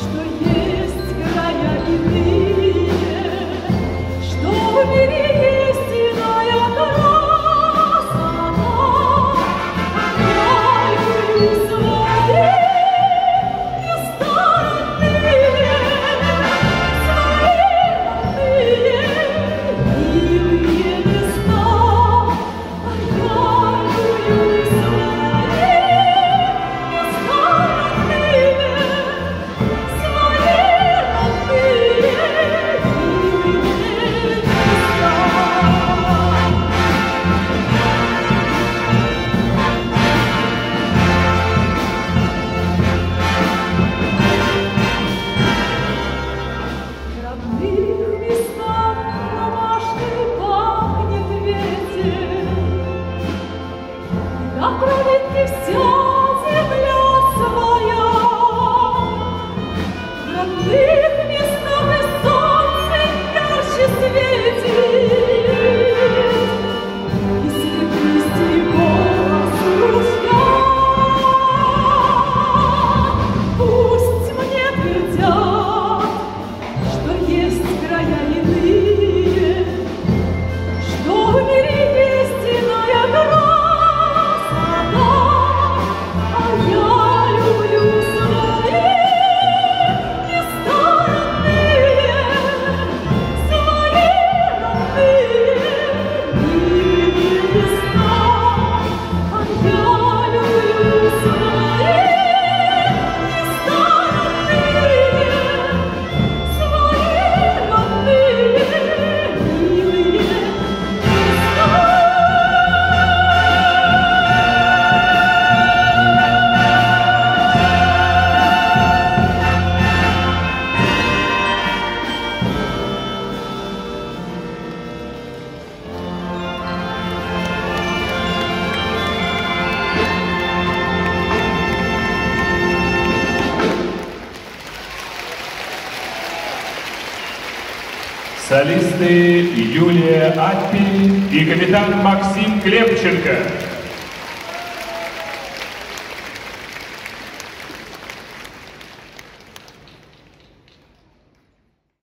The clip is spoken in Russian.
Что есть края и мир, что Убери me. Солисты Юлия Аппи и капитан Максим Клепченко.